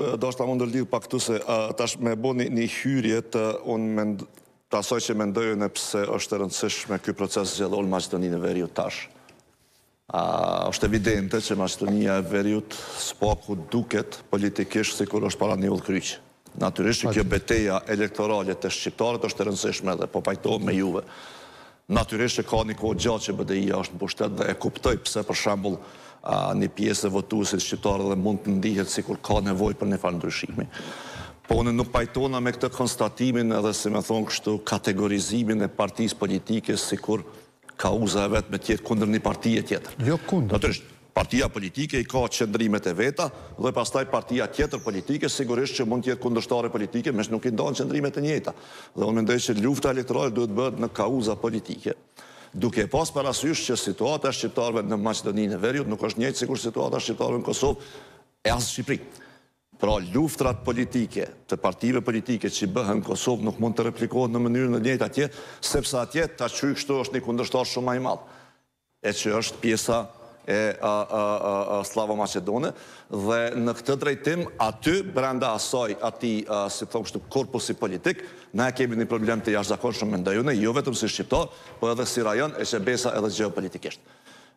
Doshta m'u ndërlidh pak këtu se tash me bo një, një hyrje të unë me të asoj që mendoj unë pse është e rëndësishme ky proces zgjedhor në Maqedoninë e Veriut tash. A, është evidente që Maqedonia e Veriut s'paku duket politikisht sikur është para një udhëkryq. Natyrisht që kjo beteja elektorale te shqiptarët është e rëndësishme dhe po pajtohna me juve. Natyrisht që ka një kohë gjatë që BDI-ja është në pushtet dhe e kuptoj pse për shembull një pjesë e votuesit shqiptar edhe mund të ndihet sikur ka nevojë për një farë ndryshimi. Po unë nuk pajtohna me këtë konstatimin edhe si me thënë kështu kategorizimin e partisë politike sikur kauza e vetme të jetë kundër një partie tjetër. Jo kundër. Natyrisht. Partia politike i ka qëndrimet e veta dhe pastaj partia tjetër politike sigurisht që mund të jetë kundërshtare politike, meqë nuk i ndan qëndrimet e njëjta. Dhe unë mendoj që lufta elektorale duhet të bëhet në kauza politike, duke e pas parasysh që situata e shqiptarëve në Maqedoninë e Veriut nuk është njëjtë sikur situata e shqiptarëve në Kosovë e as Shqipëri. Pra luftrat politike të partive politike që bëhen në Kosovë nuk mund të replikohen në mënyrën e njëjtë atje, sepse atje ta quaj kështu është një kundërshtar shumë ma i madh. e që është pjesa sllavo-maqedone, dhe në këtë drejtim, aty, brenda asaj, atij, si t'thom kështu, korpusi politik, na e kemi një problem të jashtëzakonshëm, mendoj unë, jo vetëm si shqiptarë, por edhe si rajon, e që besa edhe gjeopolitikisht,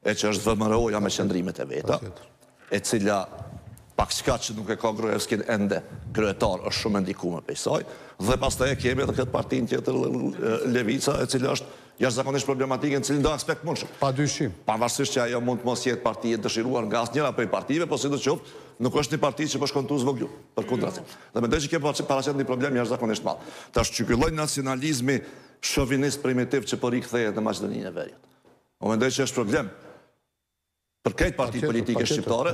e që është VMRO-ja me qëndrimet e veta, e cila paçka që nuk e ka Gruevskin ende kryetar është shumë e ndikume prej soj, dhe pastaj e kemi edhe këtë partinë tjetër Levica e cila është jashtëzakonisht problematike në cilindo aspekt që e marrim. Padyshim. Pavarësisht që ajo mund të mos jetë parti e dëshiruar nga asnjëra prej partive, po sidoqoftë nuk është një parti që po shkon tu zvogëlu, përkundrazi. Dhe mendoj që kjo paraqet një problem jashtëzakonisht madh. Tash që ky lloj nacionalizmi shovinist primitiv që po rikthehet në Maqedoninë e Veriut. Unë mendoj që është problem. Për krejt partitë politike shqiptare,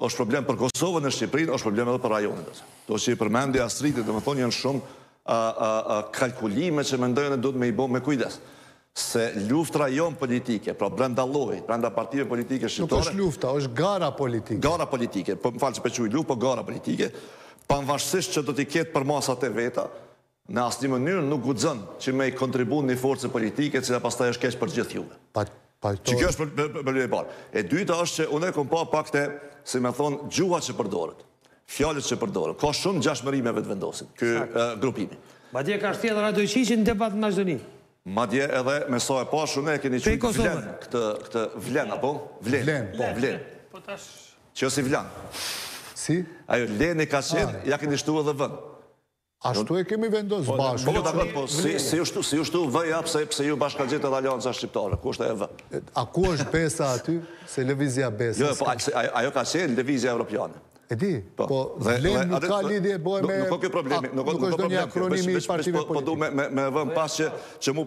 është problem për Kosovën e Shqipërinë, është problem edhe për rajonin. Këto që i përmendi Astriti, domethonë janë shumë kalkulime që mendoj unë duhet me i bo me kujdes. Se lufta jonë politike, pra brenda lloj, brenda partive politike shqiptare... Nuk është lufta, është gara politike. Gara politike, po më fal që p'e quj luftë, po gara politike, pavarësisht që do t'i ketë përmasat e veta, Në asnjë mënyrë nuk guxon që me i kontribu një force politike e cila pastaj është keq për të gjithë neve. Edhe kjo është problemi i parë. E dyta është që unë kom pa pak te, si me thënë, gjuha që përdoret. Fjalët që përdoren. Ka shumë ngjashmëri me Vetëvendosjen ky grupimi. Madje ka sjellë Radoiçiqin në debat në Maqedoni. Madje edhe me sa e pashë unë e keni quajt vlen këtë këtë vlen apo? Vlen, po vlen. Po tash Që si vlen. Si? Ajo LEN ka qenë, ia keni shtu edhe V-në. Ashtu e kemi vendos po, bashkë. Po, dakord, po, si, si është, si është V-ja, pse, pse ju bashkangjitet edhe Alianca shqiptare, ku është E, V? A ku është besa aty, se lëvizja besa? Jo, po, ajo ka qenë lëvizja evropiane. E di, po, po VLEN nuk ka lidhje bëhe me... Nuk ka problemi, nuk ka problemi. Nuk është ndonjë akronim i partive politike. Po du me vënë pas që mu...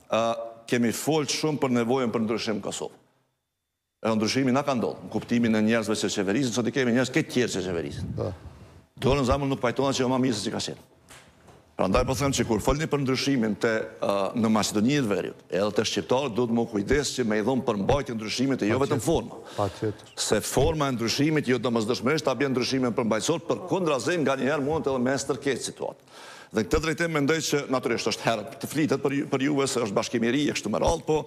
Kemi folë shumë për nevojën për ndryshim në Kosovë. Edhe ndryshimi na ka ndodhë, në kuptimin e njerëzve që qeverisin, sot i kemi njerëz të tjerë që qeverisin. Po. Dorën në zemër nuk pajtohem që janë ma mirë se si ka qenë. Prandaj po them që kur folni për ndryshimin në Maqedoni të Veriut, edhe te shqiptarët duhet me kujdes që me i dhonë përmbajtje ndryshimit e jo vetëm forma. Patjetër. Se forma e ndryshimit jo domosdoshmërisht ta bjen ndryshimin përmbajtësor, përkundrazi nganjëherë mundet edhe me e stërkeqë situatën. Dhe në këtë drejtim mendoj që natyrisht është herët të flitet për për juve se është bashkim i ri e kështu me radhë, po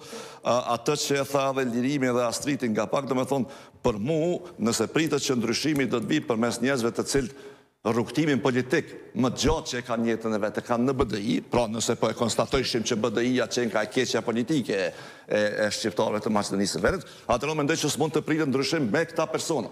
atë që e tha edhe Lirimi dhe Astriti nga pak, domethënë për mu, nëse pritet që ndryshimi do të vijë përmes njerëzve të cilët rrugëtimin politik më të gjatë që e kanë në jetën e vet e kanë në BDI, pra nëse po e konstatojshim që BDI-ja qenka e keqja politike e shqiptarëve të Maqedonisë së Veriut, atëherë unë mendoj që s'mund të pritet ndryshim me këta persona.